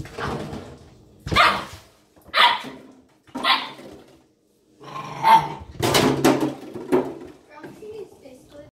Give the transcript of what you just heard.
Oh.